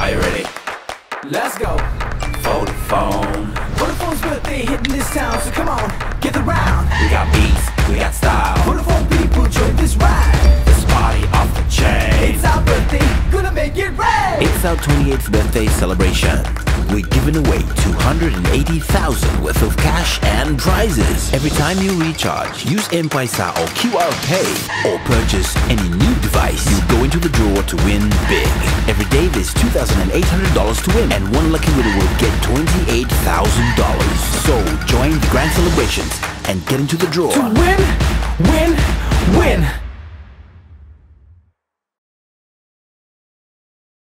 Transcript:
Are you ready? Let's go. Vodafone. Vodafone's birthday hitting this town, so come on, get the round. We got beats, we got style. Vodafone people join this ride. This party off the chain. It's our birthday, gonna make it right. It's our 28th birthday celebration. We're giving away 280,000 worth of cash and prizes. Every time you recharge, use M-Pesa or QR Pay or purchase any new device, to win big. Every day there's $2,800 to win and one lucky winner will get $28,000. So join the grand celebrations and get into the draw. To win, win, win.